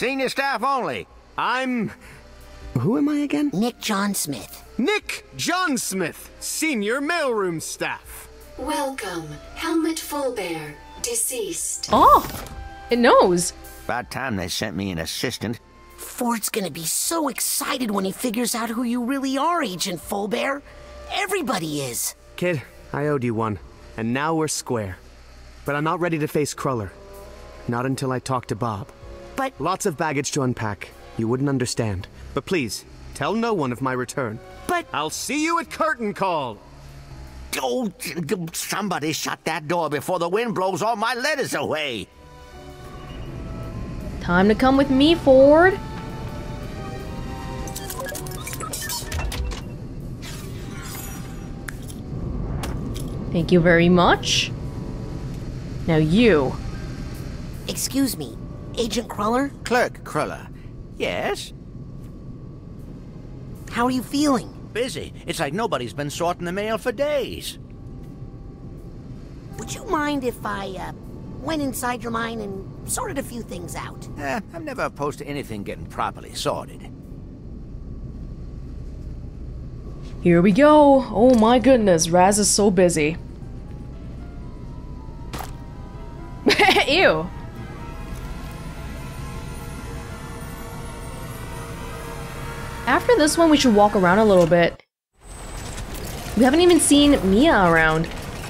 Senior staff only. I'm. Who am I again? Nick John Smith. Nick John Smith, senior mailroom staff. Welcome, Helmut Fullbear, deceased. Oh, it knows. About time they sent me an assistant. Ford's gonna be so excited when he figures out who you really are, Agent Fullbear. Everybody is. Kid, I owed you one, and now we're square. But I'm not ready to face Cruller. Not until I talk to Bob. But Lots of baggage to unpack. You wouldn't understand. But please, tell no one of my return. but I'll see you at curtain call. Oh, somebody shut that door before the wind blows all my letters away. Time to come with me, Ford. Thank you very much. Now you. excuse me, Agent Cruller, Clerk Cruller. Yes? how are you feeling? Busy. It's like nobody's been sorting the mail for days. Would you mind if I uh, went inside your mind and sorted a few things out? Eh, I'm never opposed to anything getting properly sorted. Here we go. Oh my goodness, Raz is so busy. Ew. This one, we should walk around a little bit. We haven't even seen Mia around.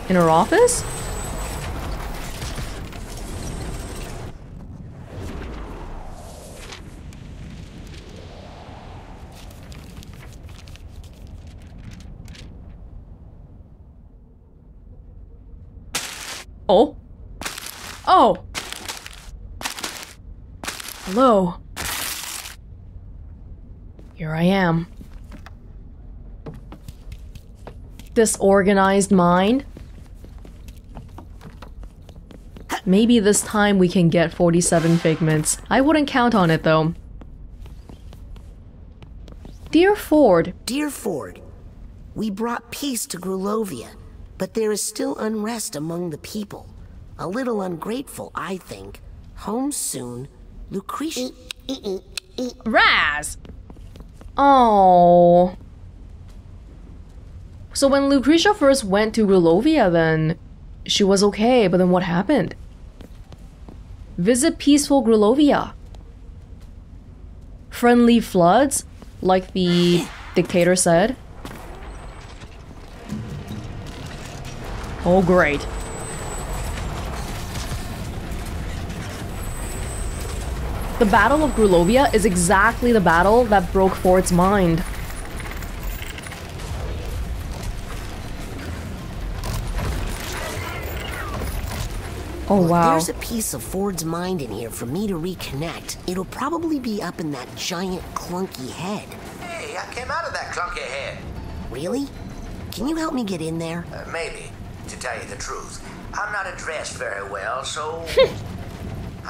In her office? Oh. Oh. Hello. Here I am. Disorganized mind. Maybe this time we can get 47 figments. I wouldn't count on it though. Dear Ford, Dear Ford, we brought peace to Grulovia, but there is still unrest among the people. A little ungrateful, I think. Home soon, Lucretia. Raz! Oh. So when Lucretia first went to Grulovia then, she was okay, but then what happened? Visit peaceful Grulovia. Friendly floods, like the dictator said. Oh great. The Battle of Grulovia is exactly the battle that broke Ford's mind. Oh wow. There's a piece of Ford's mind in here for me to reconnect. It'll probably be up in that giant clunky head. Hey, I came out of that clunky head. Really? Can you help me get in there? Uh, maybe, to tell you the truth. I'm not addressed very well, so.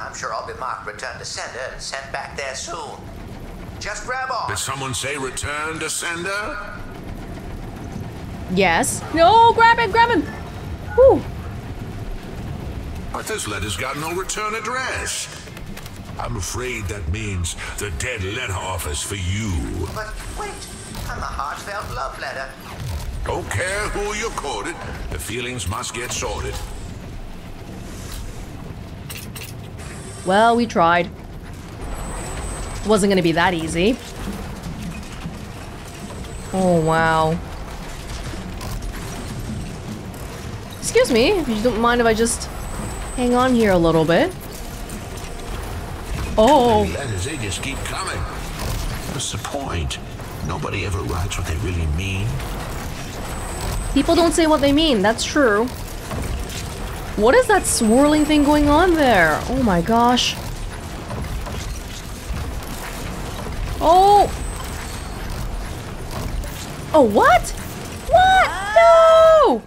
I'm sure I'll be marked return to sender and sent back there soon. Just grab on. Did someone say return to sender? Yes. No, grab it, grab him. Whew. But this letter's got no return address. I'm afraid that means the dead letter office for you. But wait, I'm a heartfelt love letter. Don't care who you quoted, the feelings must get sorted. Well, we tried. Wasn't gonna be that easy. Oh, wow. Excuse me, if you don't mind if I just hang on here a little bit. Oh, Letters, they just keep coming. What's the point? Nobody ever writes what they really mean. people don't say what they mean, that's true. What is that swirling thing going on there? Oh my gosh. Oh! Oh, what? What? No!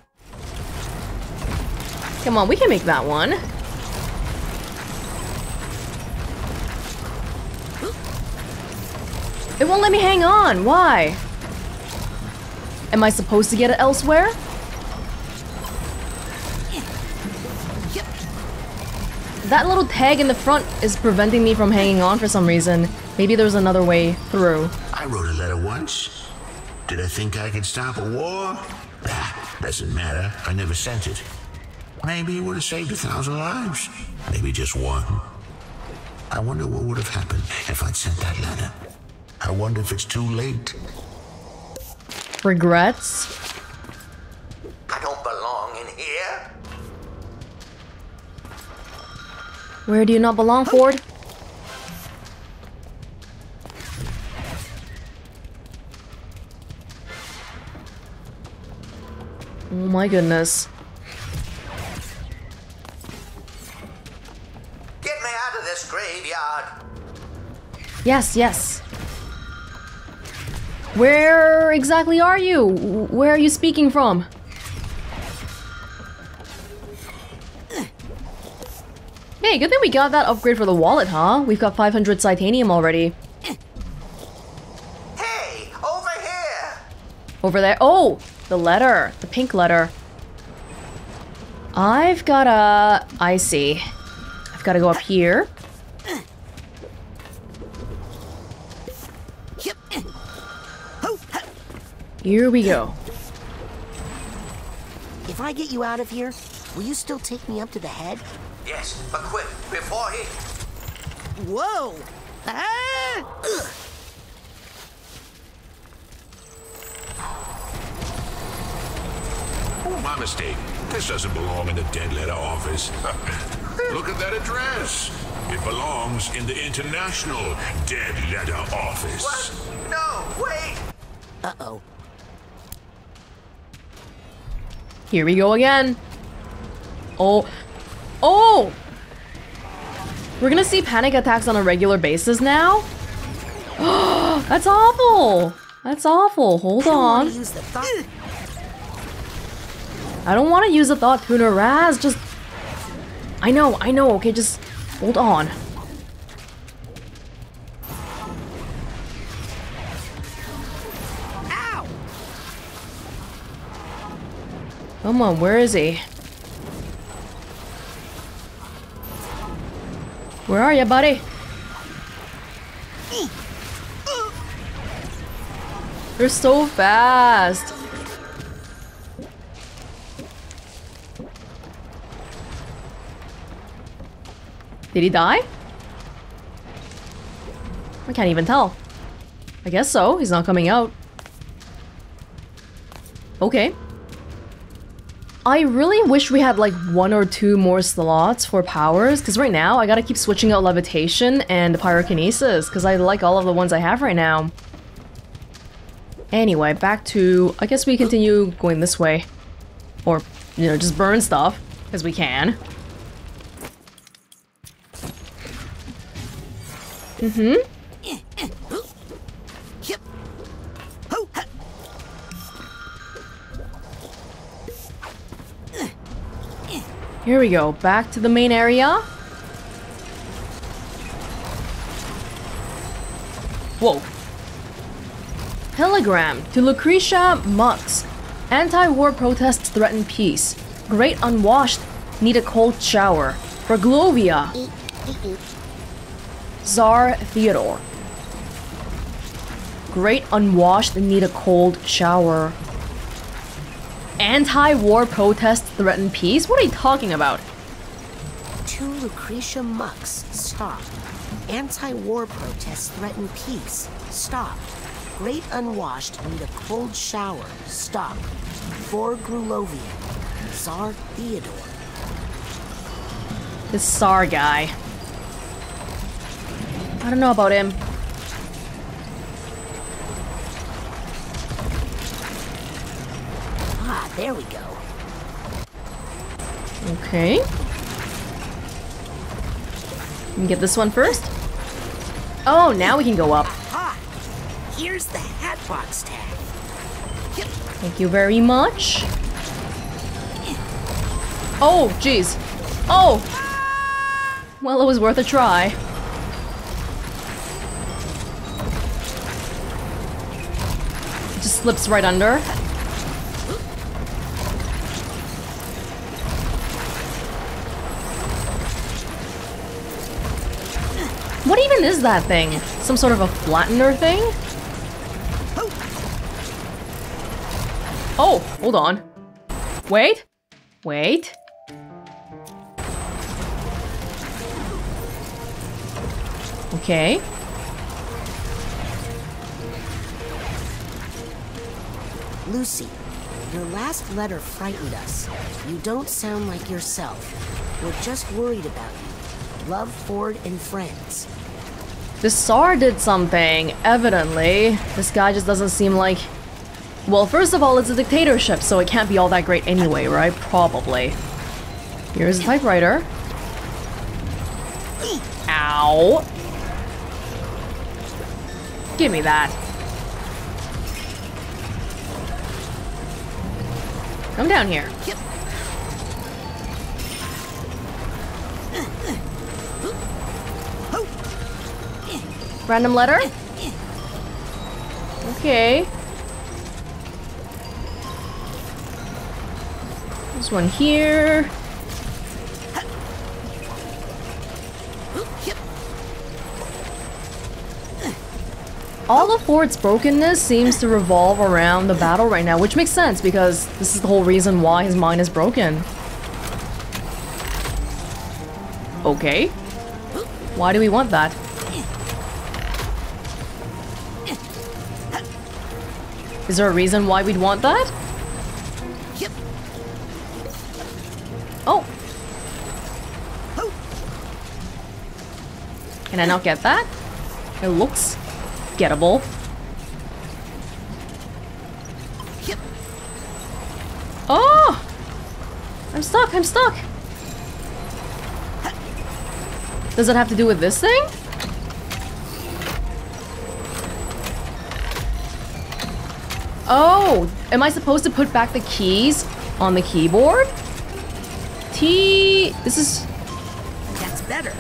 Come on, we can make that one. It won't let me hang on. Why? Am I supposed to get it elsewhere? That little tag in the front is preventing me from hanging on for some reason. Maybe there's another way through. I wrote a letter once. Did I think I could stop a war? Ah, doesn't matter. I never sent it. Maybe it would have saved a thousand lives. Maybe just one. I wonder what would have happened if I'd sent that letter. I wonder if it's too late. Regrets? Where do you not belong, Ford? Oh my goodness. Get me out of this graveyard. Yes, yes. Where exactly are you? Where are you speaking from? Hey, good thing we got that upgrade for the wallet, huh? We've got 500 titanium already. Hey, over here. Over there. Oh, the letter. The pink letter. I've got a... I see. I've got to go up here. Here we go. If I get you out of here, will you still take me up to the head? Yes, but quick, before he. Whoa! Ah! Ugh. Oh, my mistake. This doesn't belong in the dead letter office. Look at that address. It belongs in the International Dead Letter Office. What? No, wait. Uh-oh. Here we go again. Oh. Oh! We're gonna see panic attacks on a regular basis now? That's awful! That's awful. Hold I don't wanna on. use the thought- I don't want to use a thought tuner, Raz. Just. I know, I know. Okay, just hold on. Ow! Come on, where is he? Where are you, buddy? You're so fast. Did he die? I can't even tell. I guess so. He's not coming out. Okay. I really wish we had like one or two more slots for powers, because right now I gotta keep switching out levitation and pyrokinesis, because I like all of the ones I have right now. Anyway, back to... I guess we continue going this way. Or, you know, just burn stuff, because we can. Yep. Here we go, back to the main area. Whoa. Telegram to Lucretia Mux. Anti-war protests threaten peace. Great unwashed need a cold shower. For Grulovia. Tsar Theodore. Great unwashed need a cold shower. Anti-war protests threaten peace? What are you talking about? To Lucretia Mux, stop. Anti-war protests threaten peace. Stop. Great unwashed need a cold shower. Stop. For Grulovia. Tsar Theodore. This Tsar guy. I don't know about him. Ah, there we go. Okay. Can we get this one first? Oh, now we can go up. Here's the Hatbox tag. Yep. Thank you very much. Oh, jeez. Oh! Well, it was worth a try. It just slips right under. That thing? Some sort of a flattener thing? Oh, hold on. Wait. Wait. Okay. Lucy, your last letter frightened us. You don't sound like yourself. We're just worried about you. Love, Ford, and friends. The Tsar did something, evidently. This guy just doesn't seem like... Well, first of all, it's a dictatorship, so it can't be all that great anyway, right? Probably. Here's the typewriter. Ow. Give me that. Come down here. Random letter? Okay. There's one here. All of Ford's brokenness seems to revolve around the battle right now, which makes sense because this is the whole reason why his mind is broken. Okay. Why do we want that? Is there a reason why we'd want that? Oh. Can I not get that? It looks gettable. Oh! I'm stuck, I'm stuck! Does it have to do with this thing? Oh, am I supposed to put back the keys on the keyboard? T... This is... That's better.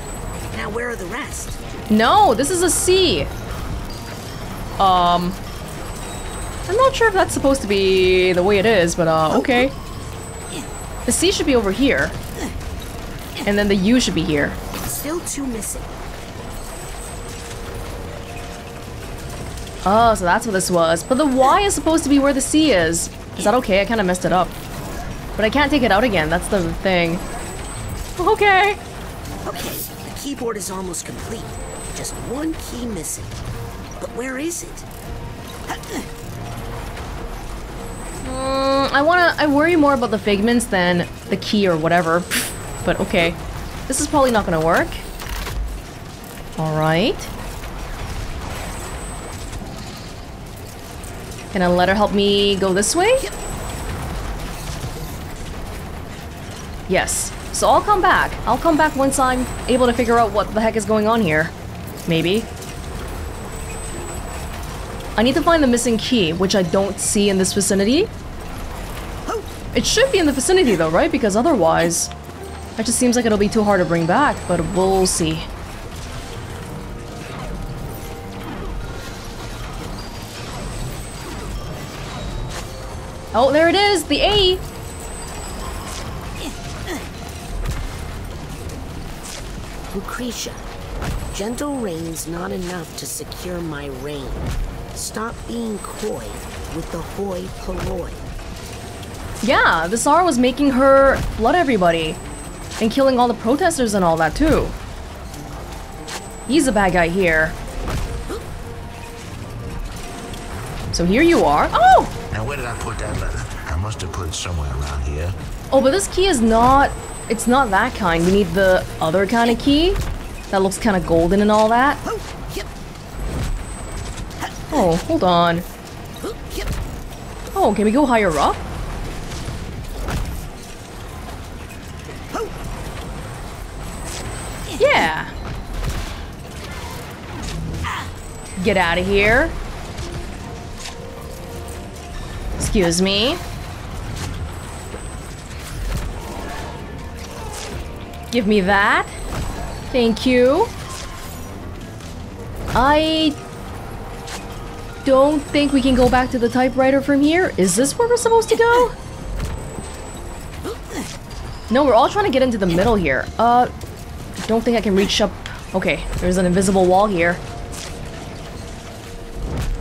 Now where are the rest? No, this is a C. Um... I'm not sure if that's supposed to be the way it is, but uh, okay. The C should be over here. And then the U should be here. Still two missing. Oh, so that's what this was. But the Y is supposed to be where the C is. Is that okay? I kind of messed it up. But I can't take it out again. That's the thing. Okay. Okay, the keyboard is almost complete. Just one key missing. But where is it? Mm, I wanna. I worry more about the figments than the key or whatever. but okay. This is probably not gonna work. Alright. Can let her help me go this way? Yes. So I'll come back. I'll come back once I'm able to figure out what the heck is going on here. Maybe. I need to find the missing key, which I don't see in this vicinity. It should be in the vicinity though, right? Because otherwise, it just seems like it'll be too hard to bring back, but we'll see. Oh, there it is, the A. Lucretia, gentle rain's not enough to secure my reign. Stop being coy with the hoi polloi. Yeah, the Tsar was making her blood everybody and killing all the protesters and all that too. He's a bad guy here. So here you are. Oh! Now, where did I put that letter? I must have put it somewhere around here. Oh, but this key is not... It's not that kind. We need the other kind of key. That looks kind of golden and all that. Oh, oh, hold on. Oh, can we go higher up? Oh. Yeah. Get out of here. Excuse me. Give me that. Thank you. I don't think we can go back to the typewriter from here. Is this where we're supposed to go? No, we're all trying to get into the middle here. Uh, don't think I can reach up Okay, there's an invisible wall here.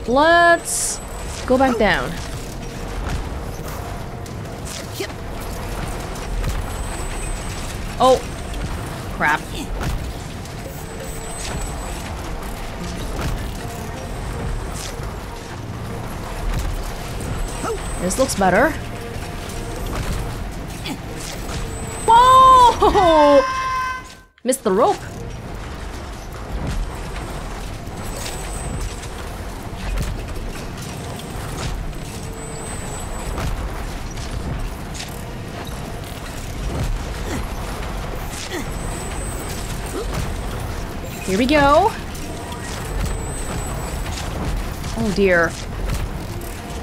Let's go back down. Oh, crap. This looks better. Whoa! Missed the rope. Here we go. Oh dear.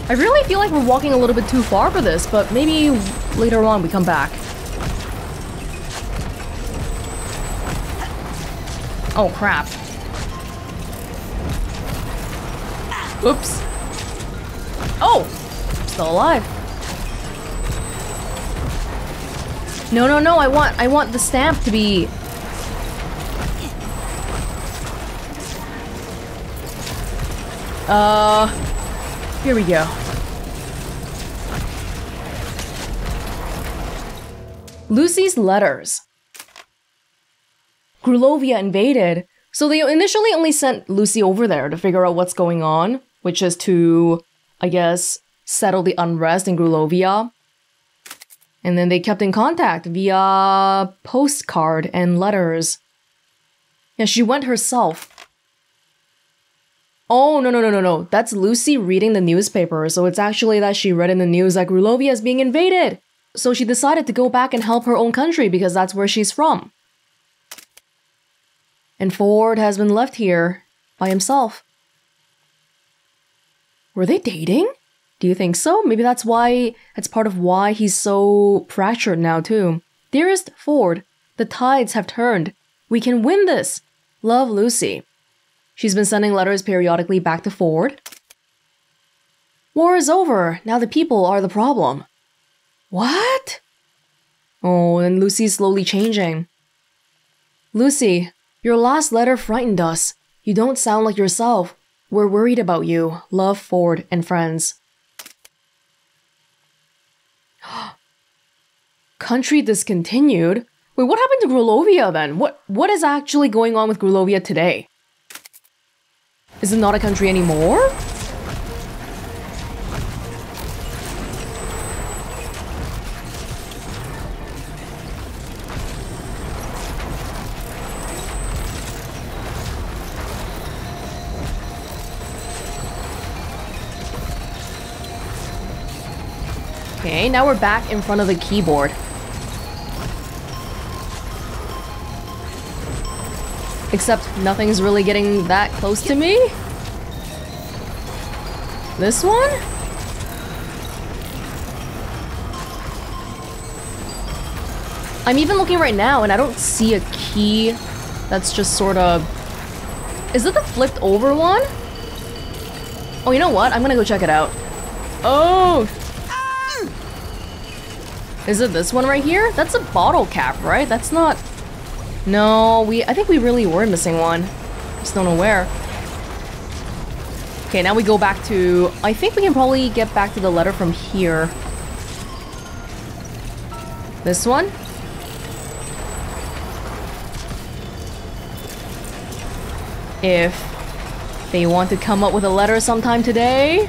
I really feel like we're walking a little bit too far for this, but maybe later on we come back. Oh crap. Oops. Oh! Still alive. No, no, no, I want I want the stamp to be Uh, here we go. Lucy's letters. Grulovia invaded, so they initially only sent Lucy over there to figure out what's going on, which is to, I guess, settle the unrest in Grulovia. And then they kept in contact via postcard and letters. Yeah, she went herself Oh, no, no, no, no, no. That's Lucy reading the newspaper, so it's actually that she read in the news that Grulovia is being invaded. So she decided to go back and help her own country because that's where she's from. And Ford has been left here by himself. Were they dating? Do you think so? Maybe that's why, that's part of why he's so fractured now, too. Dearest Ford, the tides have turned. We can win this. Love Lucy. She's been sending letters periodically back to Ford. War is over. Now the people are the problem. What? Oh, and Lucy's slowly changing. Lucy, your last letter frightened us. You don't sound like yourself. We're worried about you. Love, Ford, and friends. Country discontinued? Wait, what happened to Grulovia then? What what is actually going on with Grulovia today? Is it not a country anymore? Okay, now we're back in front of the keyboard. Except nothing's really getting that close to me. This one? I'm even looking right now and I don't see a key that's just sort of... Is it the flipped over one? Oh, you know what? I'm gonna go check it out. Oh! Is it this one right here? That's a bottle cap, right? That's not... No, we- I think we really were missing one. Just don't know where. Okay, now we go back to... I think we can probably get back to the letter from here. This one? If they want to come up with a letter sometime today.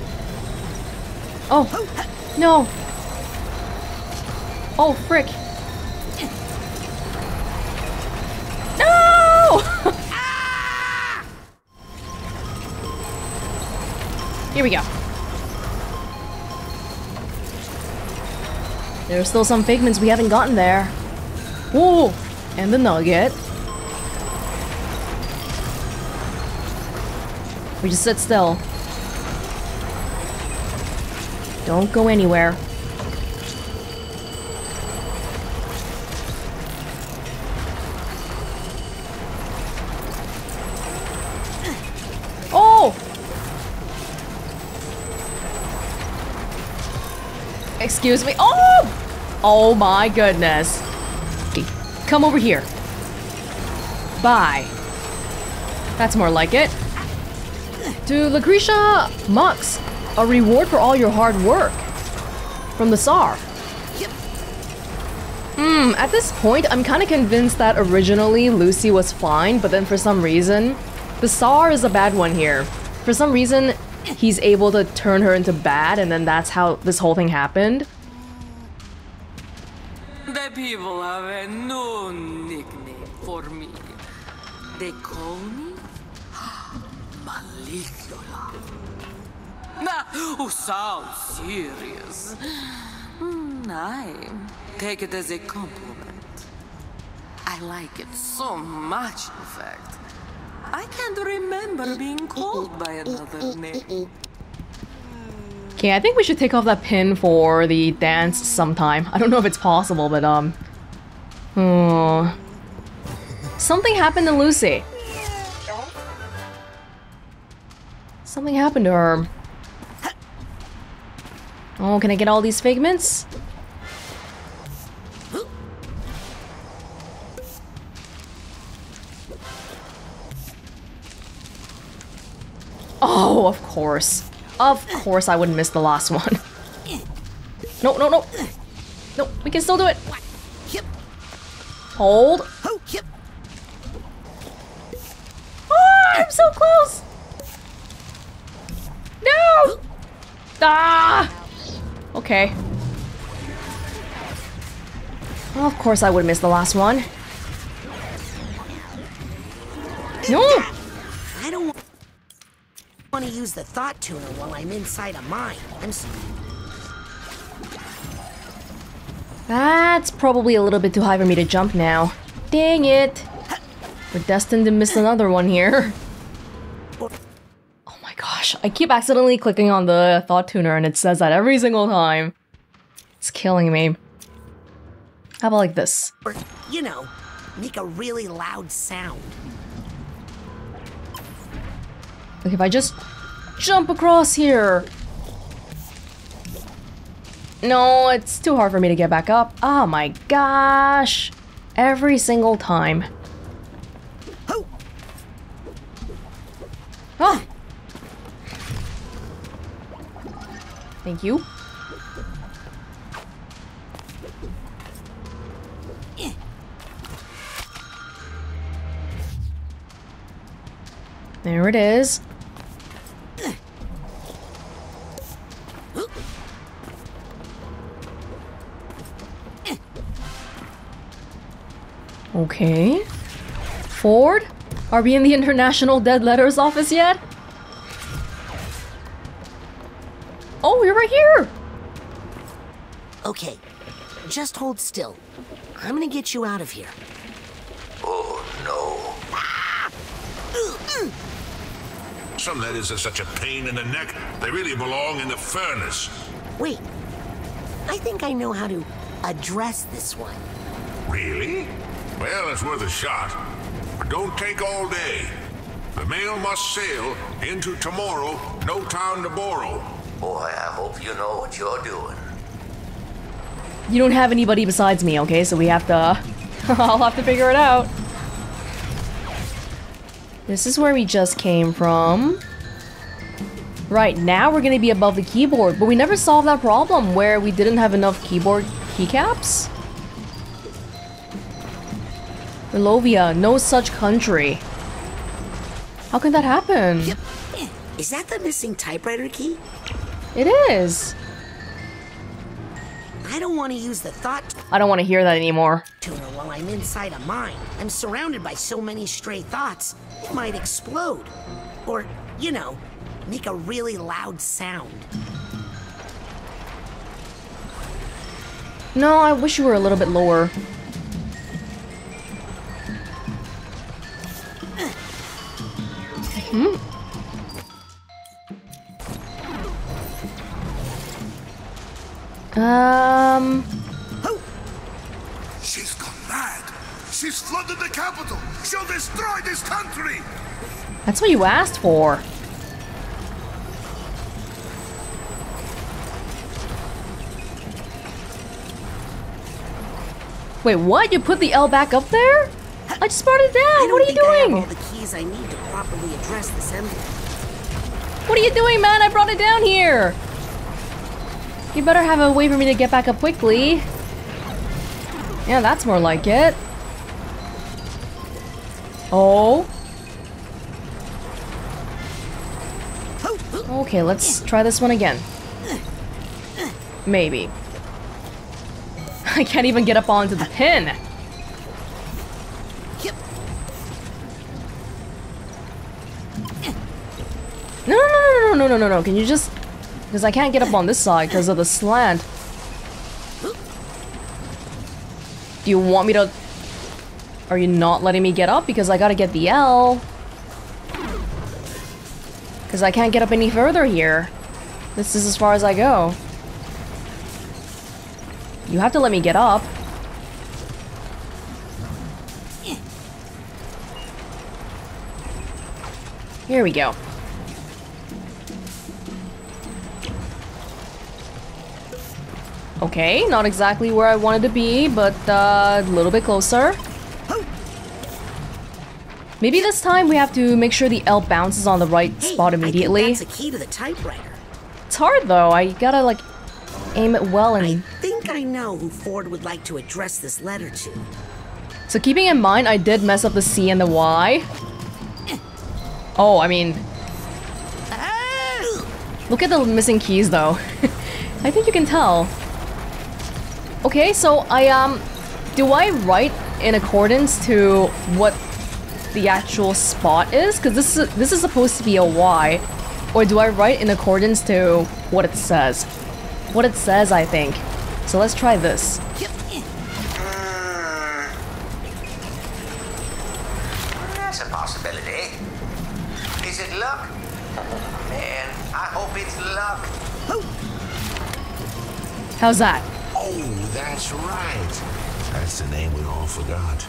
Oh, no. Oh, frick. Here we go. There's still some figments we haven't gotten there. Whoa! And the nugget. We just sit still. Don't go anywhere. Excuse me. Oh! Oh my goodness. Come over here. Bye. That's more like it. To Lucretia Mux, a reward for all your hard work. From the Tsar. Hmm, at this point, I'm kind of convinced that originally Lucy was fine, but then for some reason, the Tsar is a bad one here. For some reason, he's able to turn her into bad, and then that's how this whole thing happened. The people have a new nickname for me. They call me Maligula. Nah, who sounds serious. Mm, I take it as a compliment. I like it so much, in fact. I can't remember being called by another name. Okay, I think we should take off that pin for the dance sometime. I don't know if it's possible, but um... Oh... Something happened to Lucy. Something happened to her. Oh, can I get all these figments? Oh, of course. Of course I wouldn't miss the last one. No, no, no. No, we can still do it. Hold. Ah, I'm so close. No. Ah. Okay. Well, of course I would miss the last one. No. I don't want to use the thought tuner while I'm inside a mine. I'm s- That's probably a little bit too high for me to jump now. Dang it. We're destined to miss another one here. Oh my gosh, I keep accidentally clicking on the thought tuner and it says that every single time. It's killing me. How about like this? or, you know, make a really loud sound. If I just jump across here. No, it's too hard for me to get back up. Oh my gosh. Every single time. Oh. Thank you. There it is. Okay. Ford? Are we in the International Dead Letters office yet? Oh, you're right here! Okay, just hold still. I'm gonna get you out of here. Oh, no. Some letters are such a pain in the neck, they really belong in the furnace. Wait, I think I know how to address this one. Really? Well, it's worth a shot. But don't take all day. The mail must sail into tomorrow, no time to borrow. Boy, I hope you know what you're doing. You don't have anybody besides me, okay? So we have to... I'll have to figure it out. This is where we just came from. Right, now we're gonna be above the keyboard, but we never solved that problem where we didn't have enough keyboard keycaps. Grulovia, no such country. How can that happen? Eh, is that the missing typewriter key? It is. I don't want to use the thought I don't want to hear that anymore. tuner while I'm inside a mine. I'm surrounded by so many stray thoughts, it might explode. Or, you know, make a really loud sound. No, I wish you were a little bit lower. Hmm. Um, She's gone mad. She's flooded the capital. She'll destroy this country. that's what you asked for. Wait, what? You put the L back up there? I just brought it down. What are you think I have doing? all the keys I need to properly address this envelope. What are you doing, man? I brought it down here. You better have a way for me to get back up quickly. Yeah, that's more like it. Oh. Okay, let's try this one again. Maybe. I can't even get up onto the pin. No, no, no. Can you just... Because I can't get up on this side because of the slant. Do you want me to... Are you not letting me get up? Because I gotta get the L. Because I can't get up any further here. This is as far as I go. You have to let me get up. Here we go. Okay, not exactly where I wanted to be, but uh, a little bit closer. Maybe this time we have to make sure the L bounces on the right Hey, spot immediately. that's a key to the typewriter. It's hard though, I gotta like aim it well and. I think I know who Ford would like to address this letter to. So keeping in mind, I did mess up the C and the Y. Oh, I mean... Look at the missing keys though. I think you can tell. Okay, so I, um... Do I write in accordance to what the actual spot is? Because this is, this is supposed to be a Y. Or do I write in accordance to what it says? What it says, I think. So let's try this. That's a possibility. Is it luck? Man, I hope it's luck. How's that? That's right. That's the name we all forgot.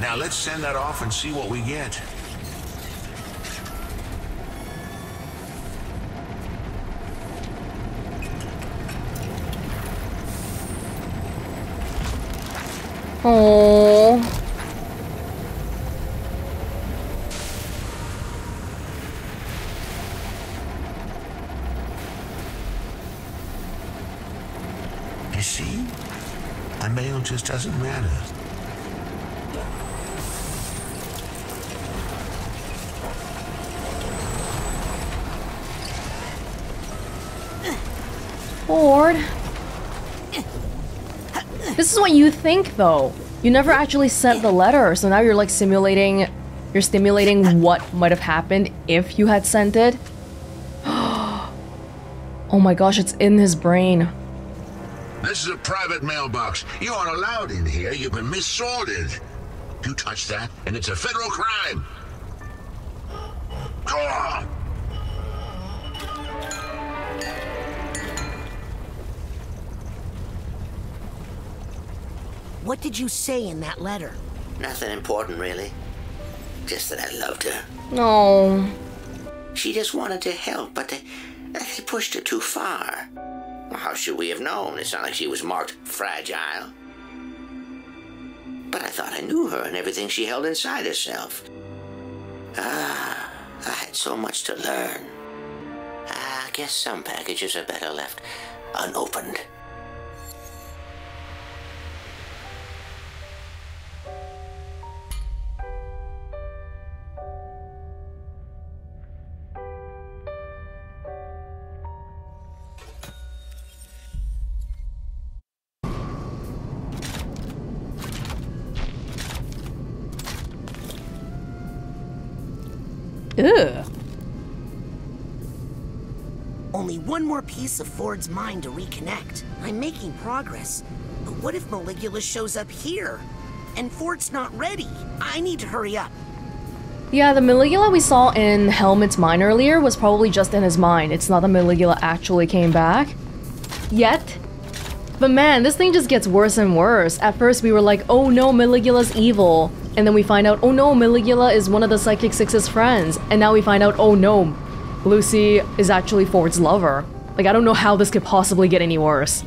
Now let's send that off and see what we get. Oh. You see? A mail just doesn't matter. Ford. This is what you think, though. You never actually sent the letter, so now you're like simulating. You're stimulating what might have happened if you had sent it. oh my gosh, it's in his brain. This is a private mailbox. You aren't allowed in here. You've been missorted. You touch that, and it's a federal crime. Go on. What did you say in that letter? Nothing important, really. Just that I loved her. No. She just wanted to help, but they, they pushed her too far. How should we have known? It's not like she was marked fragile. But I thought I knew her and everything she held inside herself. Ah, I had so much to learn. I guess some packages are better left unopened. Piece of Ford's mind to reconnect. I'm making progress. But what if Maligula shows up here? And Ford's not ready. I need to hurry up. Yeah, the Maligula we saw in Helmut's mine earlier was probably just in his mind. It's not the Maligula actually came back. Yet. But man, this thing just gets worse and worse. At first we were like, oh no, Maligula's evil. And then we find out, oh no, Maligula is one of the Psychic Six's friends. And now we find out, oh no, Lucy is actually Ford's lover. Like, I don't know how this could possibly get any worse.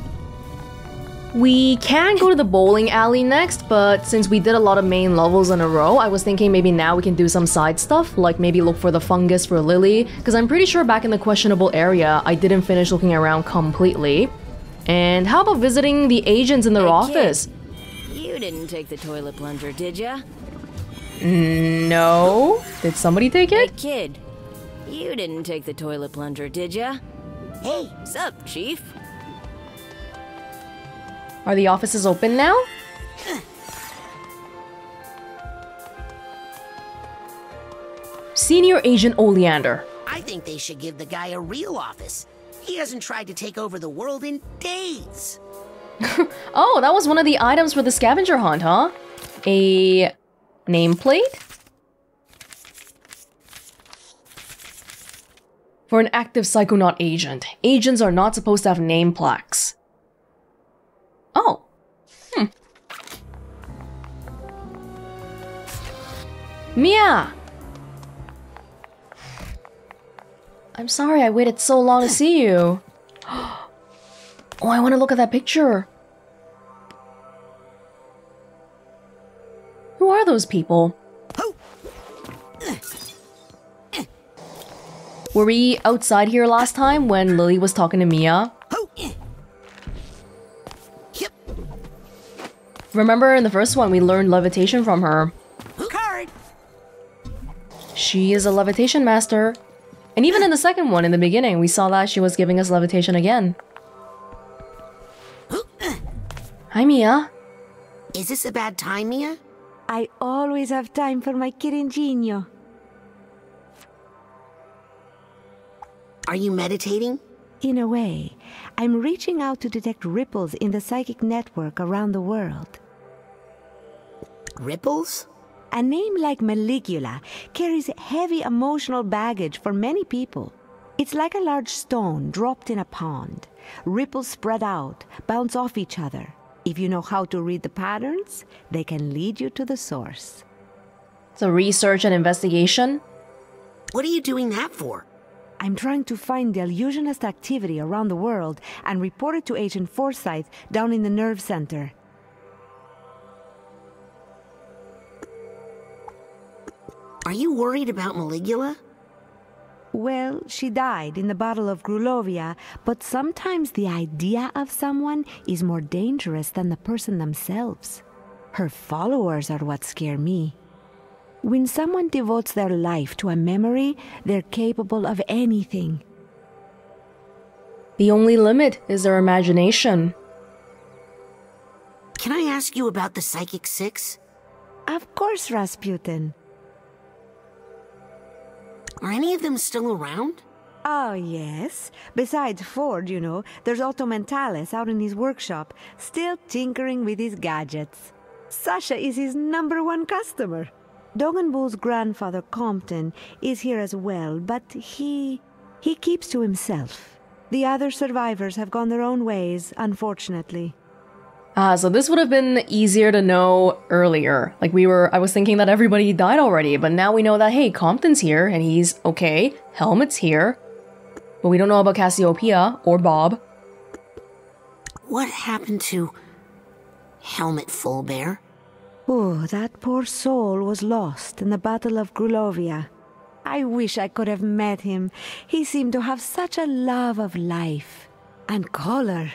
We can go to the bowling alley next, but since we did a lot of main levels in a row, I was thinking maybe now we can do some side stuff, like maybe look for the fungus for Lili, because I'm pretty sure back in the questionable area, I didn't finish looking around completely. And how about visiting the agents in their Hey, office? Kid, you didn't take the toilet plunger, did ya? No. Did somebody take Hey, it? kid, you didn't take the toilet plunger, did ya? Hey, Sup, chief? Are the offices open now? Senior Agent Oleander. I think they should give the guy a real office. He hasn't tried to take over the world in days. Oh, that was one of the items for the scavenger hunt, huh? A nameplate? For an active Psychonaut agent, agents are not supposed to have name plaques. Oh. Hmm. Mia! I'm sorry I waited so long to see you. Oh, I want to look at that picture. Who are those people? Were we outside here last time when Lili was talking to Mia? Remember in the first one we learned levitation from her. She is a levitation master. And even in the second one, in the beginning, we saw that she was giving us levitation again. Hi, Mia. Is this a bad time, Mia? I always have time for my queridinho. Are you meditating? In a way, I'm reaching out to detect ripples in the psychic network around the world. Ripples? A name like Maligula carries heavy emotional baggage for many people. It's like a large stone dropped in a pond. Ripples spread out, bounce off each other. If you know how to read the patterns, they can lead you to the source. So research and investigation? What are you doing that for? I'm trying to find the Deluginist activity around the world and report it to Agent Forsythe down in the nerve center. Are you worried about Maligula? Well, she died in the Battle of Grulovia, but sometimes the idea of someone is more dangerous than the person themselves. Her followers are what scare me. When someone devotes their life to a memory, they're capable of anything. The only limit is their imagination. Can I ask you about the Psychic Six? Of course, Razputin. Are any of them still around? Oh, yes. Besides Ford, you know, there's Otto Mentallis out in his workshop, still tinkering with his gadgets. Sasha is his number one customer. Dogen Boole's grandfather, Compton, is here as well, but he. he keeps to himself. The other survivors have gone their own ways, unfortunately. Ah, so this would have been easier to know earlier. Like we were, I was thinking that everybody died already, but now we know that, hey, Compton's here and he's okay. Helmut's here. But we don't know about Cassie O'Pia or Bob. What happened to Helmet Fullbear? Oh, that poor soul was lost in the Battle of Grulovia. I wish I could have met him. He seemed to have such a love of life and color.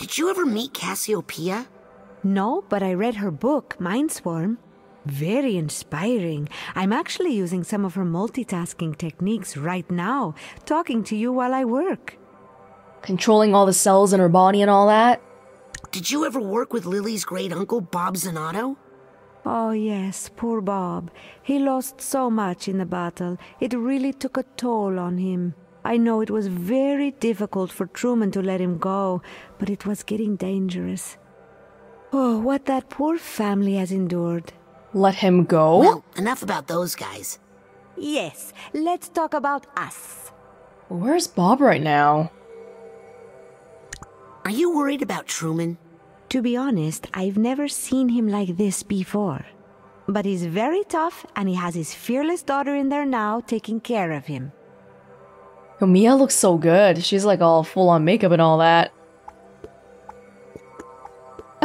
Did you ever meet Cassie O'Pia? No, but I read her book, Mindswarm. Very inspiring. I'm actually using some of her multitasking techniques right now, talking to you while I work. Controlling all the cells in her body and all that. Did you ever work with Lili's great uncle, Bob Zanotto? Oh, yes, poor Bob. He lost so much in the battle. It really took a toll on him. I know it was very difficult for Truman to let him go, but it was getting dangerous. Oh, what that poor family has endured. Let him go? Well, enough about those guys. Yes, let's talk about us. Where's Bob right now? Are you worried about Truman? To be honest, I've never seen him like this before. But he's very tough, and he has his fearless daughter in there now taking care of him. Yo, Mia looks so good. She's like all full on makeup and all that.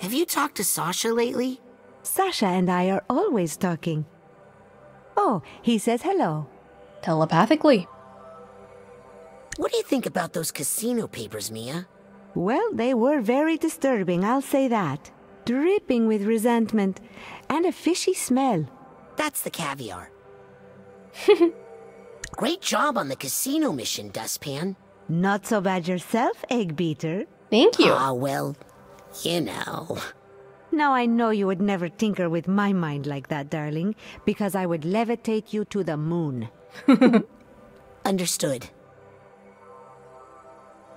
Have you talked to Sasha lately? Sasha and I are always talking. Oh, he says hello. Telepathically. What do you think about those casino papers, Mia? Well, they were very disturbing, I'll say that. Dripping with resentment and a fishy smell. That's the caviar. Great job on the casino mission, Dustpan. Not so bad yourself, Egg Beater. Thank you. Ah, well, you know. Now I know you would never tinker with my mind like that, darling, because I would levitate you to the moon. Understood.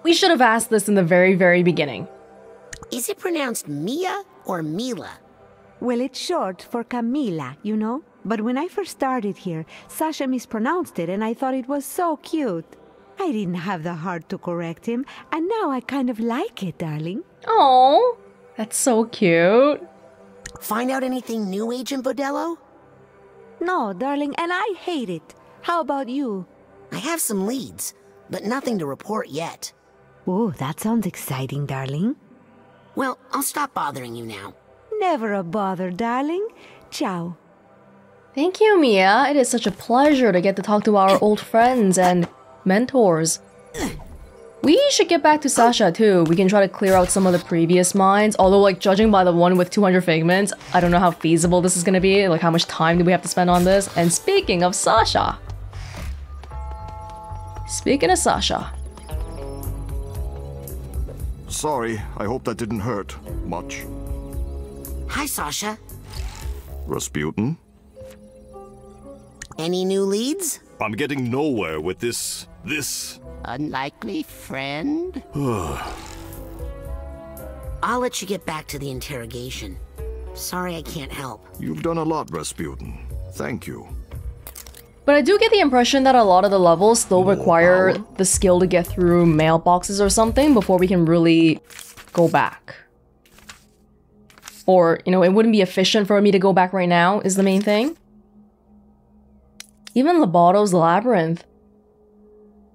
We should have asked this in the very, very beginning. Is it pronounced Mia or Mila? Well, it's short for Camila, you know? But when I first started here, Sasha mispronounced it and I thought it was so cute. I didn't have the heart to correct him, and now I kind of like it, darling. Oh, that's so cute. Find out anything new, Agent Vodello? No, darling, and I hate it. How about you? I have some leads, but nothing to report yet. Oh, that sounds exciting, darling. Well, I'll stop bothering you now. Never a bother, darling. Ciao. Thank you, Mia. It is such a pleasure to get to talk to our old friends and mentors. We should get back to Sasha too. We can try to clear out some of the previous mines. Although, like, judging by the one with 200 figments, I don't know how feasible this is gonna be. Like, how much time do we have to spend on this? And speaking of Sasha. Speaking of Sasha. Sorry, I hope that didn't hurt much. Hi, Sasha. Razputin? Any new leads? I'm getting nowhere with this. this. Unlikely friend? I'll let you get back to the interrogation. Sorry I can't help. You've done a lot, Razputin. Thank you. But I do get the impression that a lot of the levels still require the skill to get through mailboxes or something before we can really go back. Or, you know, it wouldn't be efficient for me to go back right now, is the main thing. Even Loboto's Labyrinth.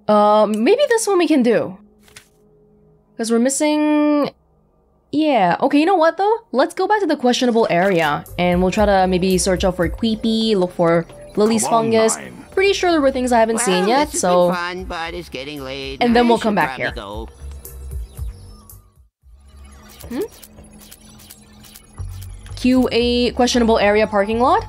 Uh, maybe this one we can do. Because we're missing... Yeah, okay, you know what though? Let's go back to the questionable area, and we'll try to maybe search out for Queepy, look for Lili's fungus. Nine. Pretty sure there were things I haven't seen yet, so... fun, but it's getting late. And then I we'll come back probably here. Go. Hmm? QA questionable area parking lot?